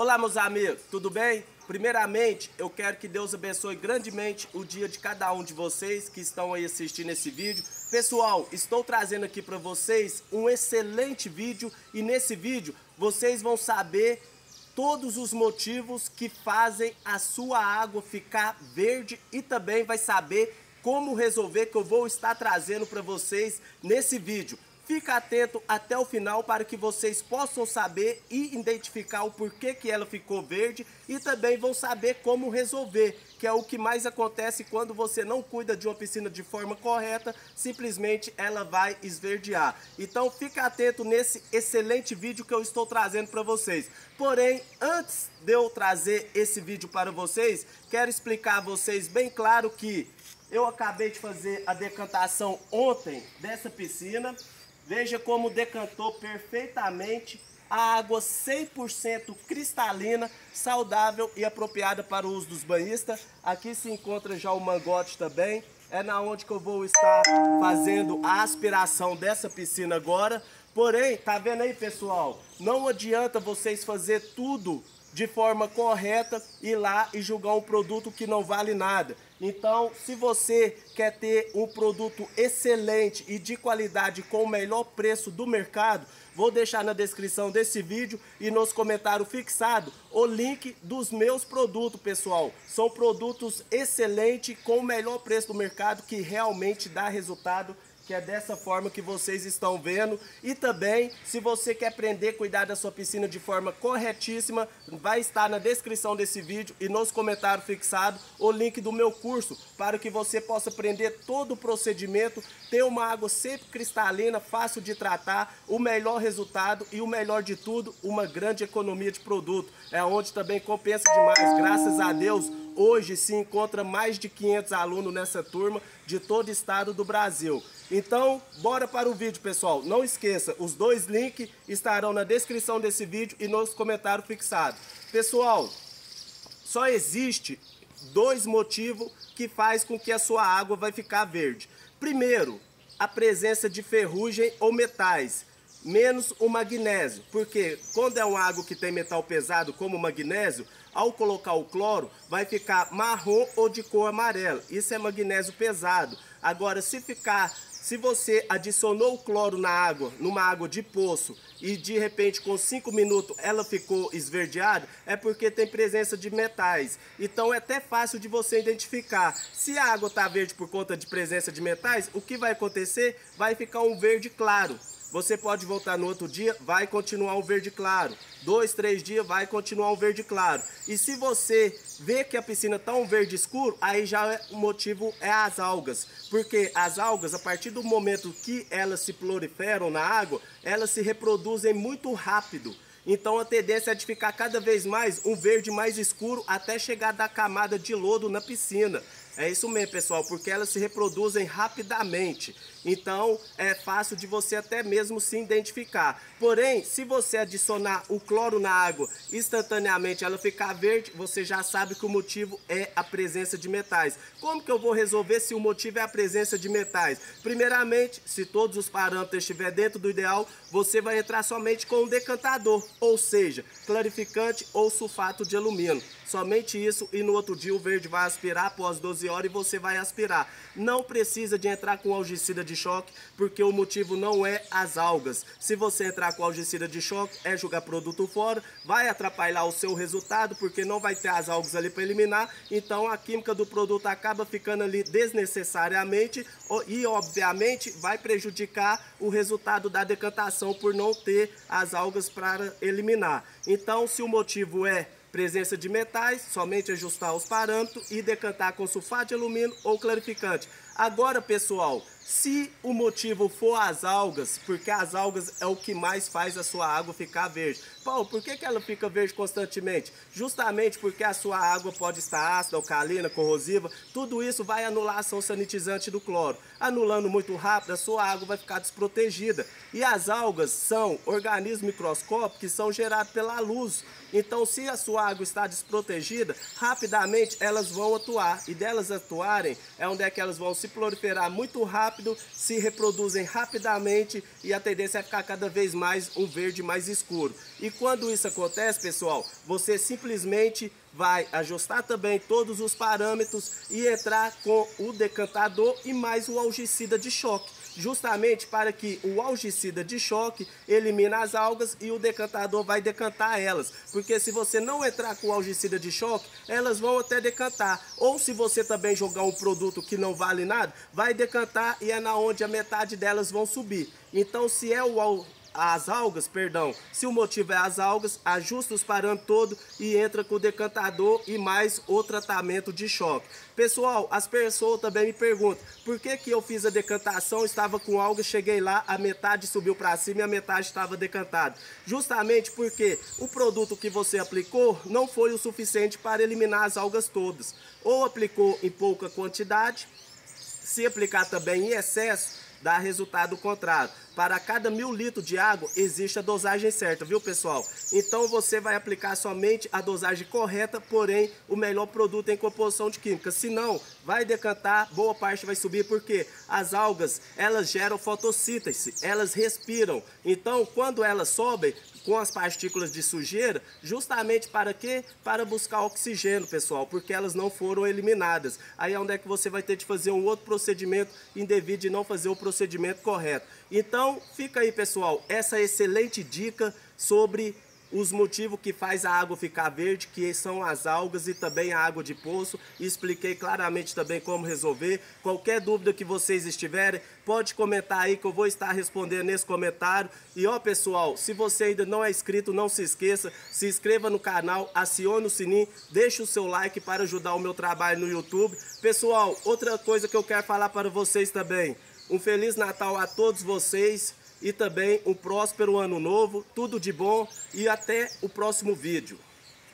Olá, meus amigos, tudo bem? Primeiramente, eu quero que Deus abençoe grandemente o dia de cada um de vocês que estão aí assistindo esse vídeo. Pessoal, estou trazendo aqui para vocês um excelente vídeo e nesse vídeo vocês vão saber todos os motivos que fazem a sua água ficar verde e também vai saber como resolver que eu vou estar trazendo para vocês nesse vídeo. Fica atento até o final para que vocês possam saber e identificar o porquê que ela ficou verde e também vão saber como resolver, que é o que mais acontece quando você não cuida de uma piscina de forma correta, simplesmente ela vai esverdear. Então fica atento nesse excelente vídeo que eu estou trazendo para vocês. Porém, antes de eu trazer esse vídeo para vocês, quero explicar a vocês bem claro que eu acabei de fazer a decantação ontem dessa piscina Veja como decantou perfeitamente a água 100% cristalina, saudável e apropriada para o uso dos banhistas. Aqui se encontra já o mangote também. É na onde que eu vou estar fazendo a aspiração dessa piscina agora. Porém, tá vendo aí, pessoal? Não adianta vocês fazer tudo de forma correta, ir lá e julgar um produto que não vale nada. Então, se você quer ter um produto excelente e de qualidade com o melhor preço do mercado, vou deixar na descrição desse vídeo e nos comentários fixado o link dos meus produtos, pessoal. São produtos excelentes com o melhor preço do mercado que realmente dá resultado que é dessa forma que vocês estão vendo. E também, se você quer aprender a cuidar da sua piscina de forma corretíssima, vai estar na descrição desse vídeo e nos comentários fixados o link do meu curso, para que você possa aprender todo o procedimento, ter uma água sempre cristalina, fácil de tratar, o melhor resultado e o melhor de tudo, uma grande economia de produto. É onde também compensa demais, graças a Deus, hoje se encontra mais de 500 alunos nessa turma de todo o estado do Brasil. Então, bora para o vídeo, pessoal. Não esqueça, os dois links estarão na descrição desse vídeo e nos comentários fixados. Pessoal, só existe dois motivos que faz com que a sua água vai ficar verde. Primeiro, a presença de ferrugem ou metais, menos o magnésio. Porque quando é uma água que tem metal pesado, como o magnésio, ao colocar o cloro, vai ficar marrom ou de cor amarela. Isso é magnésio pesado. Agora, se ficar se você adicionou o cloro na água, numa água de poço, e de repente com 5 minutos ela ficou esverdeada, é porque tem presença de metais. Então é até fácil de você identificar. Se a água está verde por conta de presença de metais, o que vai acontecer? Vai ficar um verde claro. Você pode voltar no outro dia, vai continuar um verde claro. Dois, três dias, vai continuar um verde claro. E se você vê que a piscina está um verde escuro, aí já é, o motivo é as algas. Porque as algas, a partir do momento que elas se proliferam na água, elas se reproduzem muito rápido. Então a tendência é de ficar cada vez mais um verde mais escuro até chegar da camada de lodo na piscina. É isso mesmo, pessoal, porque elas se reproduzem rapidamente. Então, é fácil de você até mesmo se identificar. Porém, se você adicionar o cloro na água, instantaneamente ela ficar verde, você já sabe que o motivo é a presença de metais. Como que eu vou resolver se o motivo é a presença de metais? Primeiramente, se todos os parâmetros estiverem dentro do ideal, você vai entrar somente com um decantador, ou seja, clarificante ou sulfato de alumínio. Somente isso e no outro dia o verde vai aspirar após 12 horas e você vai aspirar. Não precisa de entrar com algicida de choque, porque o motivo não é as algas. Se você entrar com algicida de choque, é jogar produto fora, vai atrapalhar o seu resultado, porque não vai ter as algas ali para eliminar, então a química do produto acaba ficando ali desnecessariamente e obviamente vai prejudicar o resultado da decantação por não ter as algas para eliminar. Então, se o motivo é presença de metais, somente ajustar os parâmetros e decantar com sulfato de alumínio ou clarificante. Agora, pessoal, se o motivo for as algas, porque as algas é o que mais faz a sua água ficar verde. Paulo, por que, que ela fica verde constantemente? Justamente porque a sua água pode estar ácida, alcalina, corrosiva. Tudo isso vai anular a ação sanitizante do cloro. Anulando muito rápido, a sua água vai ficar desprotegida. E as algas são organismos microscópicos que são gerados pela luz. Então, se a sua água está desprotegida, rapidamente elas vão atuar. E delas atuarem, é onde é que elas vão se proliferar muito rápido, se reproduzem rapidamente e a tendência é ficar cada vez mais um verde mais escuro. E quando isso acontece, pessoal, você simplesmente vai ajustar também todos os parâmetros e entrar com o decantador e mais o algicida de choque justamente para que o algicida de choque elimine as algas e o decantador vai decantar elas. Porque se você não entrar com o algicida de choque, elas vão até decantar. Ou se você também jogar um produto que não vale nada, vai decantar e é na onde a metade delas vão subir. Então se é o as algas, perdão, se o motivo é as algas, ajusta os parâmetros todo e entra com o decantador e mais o tratamento de choque. Pessoal, as pessoas também me perguntam, por que que eu fiz a decantação, estava com algas, cheguei lá, a metade subiu para cima e a metade estava decantada. Justamente porque o produto que você aplicou não foi o suficiente para eliminar as algas todas. Ou aplicou em pouca quantidade, se aplicar também em excesso, dá resultado contrário. Para cada mil litros de água, existe a dosagem certa, viu pessoal? Então você vai aplicar somente a dosagem correta, porém o melhor produto em composição de química. Se não, vai decantar, boa parte vai subir, porque as algas, elas geram fotossíntese, elas respiram. Então, quando elas sobem, com as partículas de sujeira, justamente para quê? Para buscar oxigênio, pessoal, porque elas não foram eliminadas. Aí é onde é que você vai ter de fazer um outro procedimento indevido e não fazer o procedimento correto. Então, fica aí, pessoal, essa excelente dica sobre os motivos que faz a água ficar verde, que são as algas e também a água de poço. Expliquei claramente também como resolver. Qualquer dúvida que vocês estiverem, pode comentar aí que eu vou estar respondendo nesse comentário. E ó pessoal, se você ainda não é inscrito, não se esqueça, se inscreva no canal, acione o sininho, deixe o seu like para ajudar o meu trabalho no YouTube. Pessoal, outra coisa que eu quero falar para vocês também. Um Feliz Natal a todos vocês e também um próspero ano novo, tudo de bom e até o próximo vídeo.